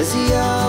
as young.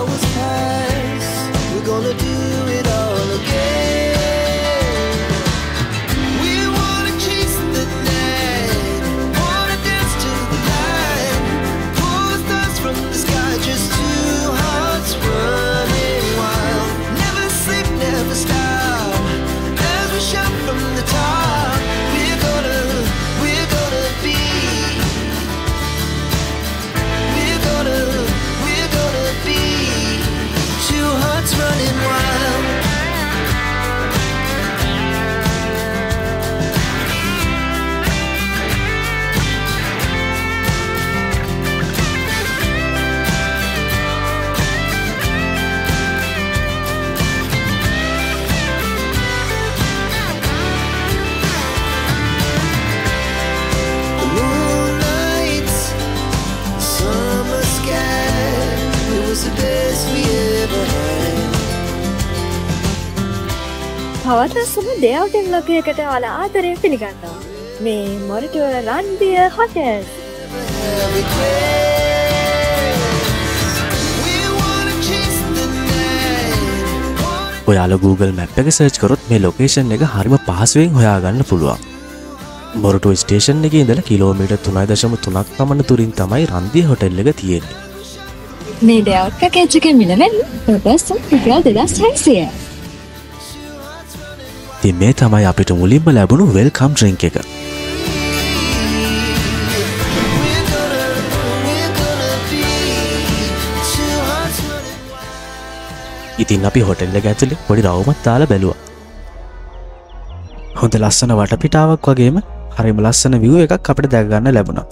පවත සුම දෙයවටෙන් ලොකයකට වල ආදරය පිළිගන්නවා. මේ මොරටුවල රන්දිය night. ඔයාල Google මැප් එක සර්ච් කරොත් මේ ලොකේෂන් එක හරිම පහසුවෙන් හොයාගන්න පුළුවන් මොරටු ස්ටේෂන් එක ඉඳල කිලෝමීට තුනයි දශම තුනක් තමන තුරින් තමයි රන්දිය හොටෙල් එක තියෙන්නේ මේ දෙයවට්ක කැච්චක මිලවෙන් පොටස්සම් රුපියල් දෙදස් හැසිය. ති මේ තමයි අපිට මුලින්ම ලැබුණු වෙල්කම් ඩ්‍රිංක් එක. We're gonna, we're gonna be two hearts running ඉතින් අපි හොටෙල්ල ඇතුලේ පොඩි රවමත් තාල බැලුව. හොඳ ලස්සන වටපිටාවක් වගේම හරිම ලස්සන විව් එකක් අපට දැගන්න ලැබුණා.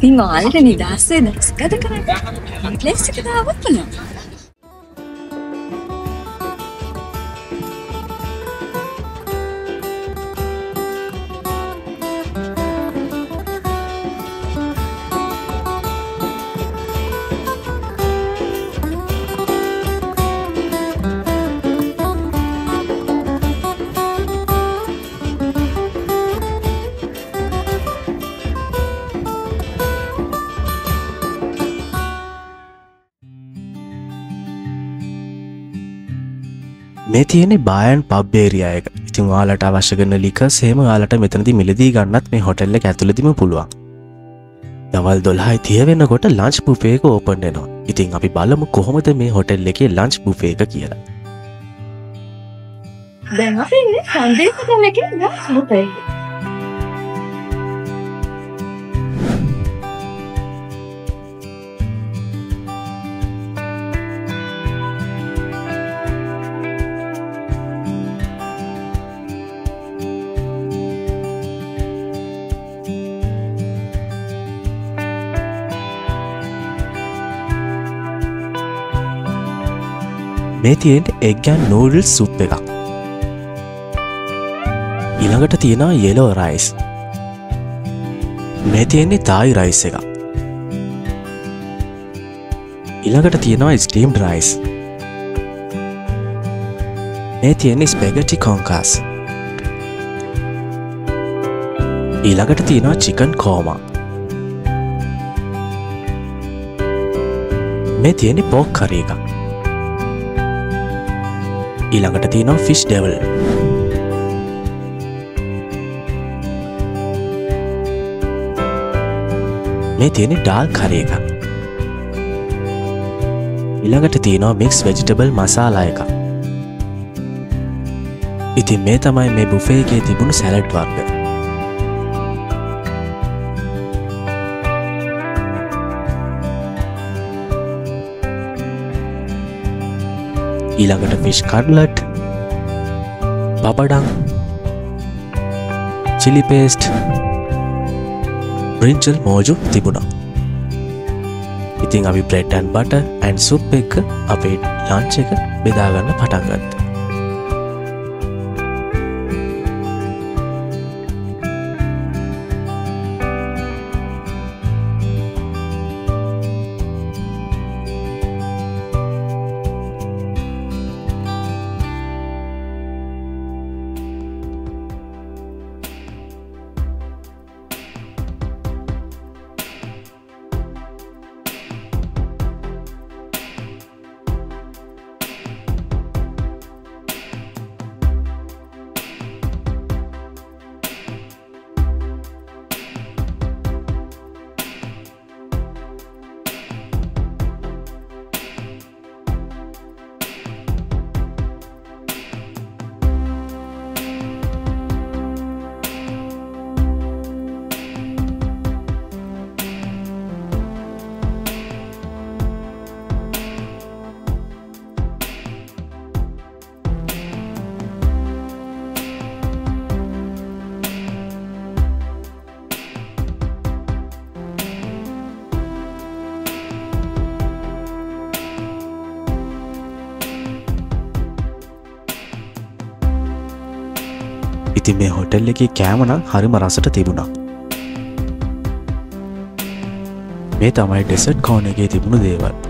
තින් ආලට නිදස්සේ දස් ගත කරන්න ලෙස්සක දාවත් පුළා. මේ තියෙනෙ බායන් පබ්බේරියයක ඉතින් වාලට අවශ්‍යගන ලික සේම යාලට මෙතනති මිලදී ගන්නත් මේ හොටෙල්ල ඇතුලදිම පුළුවන්. දවල් දොල්හයි තියවෙන්නකොට ලංච් පුපේක ඕපන්ඩෙනවා ඉතින් අපි බලමු කොහොමද මේ හොටෙල් එකේ ලංච් පුපේක කියලා. දැන් අපන්නේ සන්දේ කතලක සුපයි. මේ තියෙන්ට එක්ගැන් නූඩල් සුප් එකක්. ඉළඟට තියෙනවා යෙලෝ රයිස් මේ තියෙන්නේ තායි රයිස් එක ඉළඟට තියෙනවා ස්ටීම් රයිස් මේ තියෙන්නේ ස්පෙගටි කොංකාස් ඊළඟට තියෙනවා චිකන් කෝමා මේ තියෙනෙ පෝක් කරී එක ඊළඟට තියෙනවා ෆිෂ් ඩෙවල් මේ තියෙනෙ ඩාල් කරේ එක. ඉළඟට තියෙනවා මික්ස් වෙජිටබල් මසාලා එක. ඉතින් මේ තමයි මේ බුෆේගේ තිබුණු සැලට් වර්ග. ඊළඟට fish cutlet papadam chilli paste brinjal මෝජු තිබුණා. ඉතින් අපි බ්‍රෙඩ්ඩන් බට ඇන් සුප් එක අපේ ලංච එක බෙදාගන්න පටන්ගත්ත ඉතින් මේ හොටෙල් එක කෑමනම් හරිම රසට තිබුණා. මේ තමයි ඩෙසට් කෝන එකේ තිබුණු දේවල්.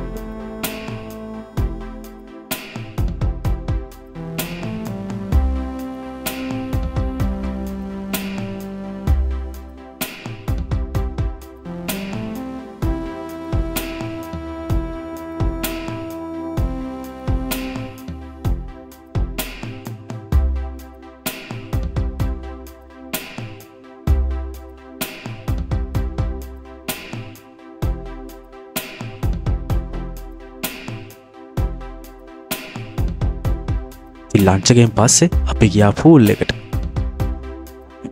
ලංචගෙන් පස්සේ අපි ගියා පූල් එකට.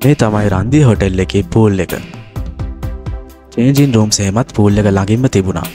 මේ තමයි රන්දී හොටෙල් එකේ පූල් එක. චේන්ජින් රූම් සේමත් පූල් එක ළඟින්ම තිබුණා.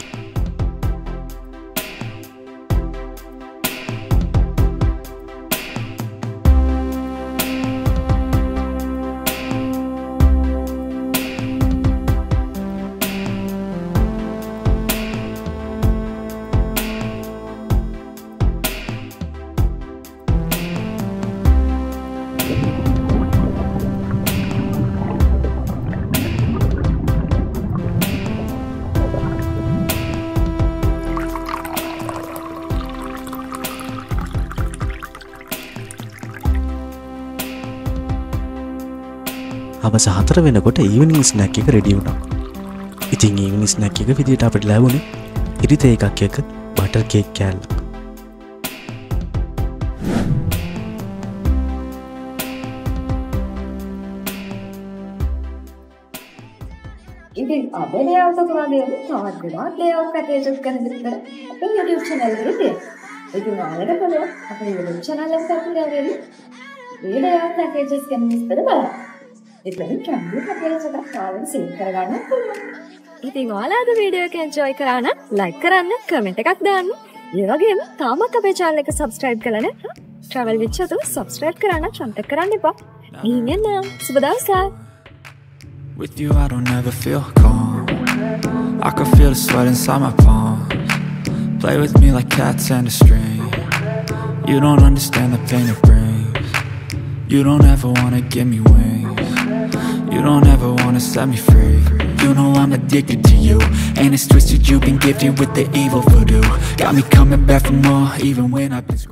හවස හතර වෙනකොට ඊවනිස් නැක් එක රෙඩි වුණා ඉතින් ඊවනිස් නැක් එක විදිට අපට ලැබුණේ පිරිත එකක් එක බටර් කේක් කෑල්ල ඉතින් අද ලේඅවුට් එක වගේ තවත් ගොඩාක් ලේඅවුට් පැකේජස් ගැන විස්තර අපේ YouTube channel එකේ තියෙනවා. ඉතින් ඔයාලට පුළුවන් අපේ YouTube channel එක සබ්ස්ක්‍රයිබ් කරගෙන මේ ලේඅවුට් පැකේජස් ගැන විස්තර බලන්න. ඉතින් කැමති පැකේජ් එකක් ආවම සේව් කරගන්න පුළුවන්. ඉතින් ඔයාලා අද වීඩියෝ එක එන්ජොයි කරා නම් ලයික් කරන්න, කමෙන්ට් එකක් දාන්න. ඒ වගේම තාමත් අපේ channel එක subscribe කරලා නැත්නම් travel with චතු subscribe කරන්න චන්ත කරන්න එපා. ඉන්න සුබ දවසක්. With you, I don't ever feel calm. I can feel the sweat inside my palms. Play with me like cats and a string. You don't understand the pain it brings. You don't ever wanna give me wings. You don't ever wanna set me free. You know I'm addicted to you. And it's twisted, you've been gifted with the evil voodoo. Got me coming back for more, even when I've been screwed.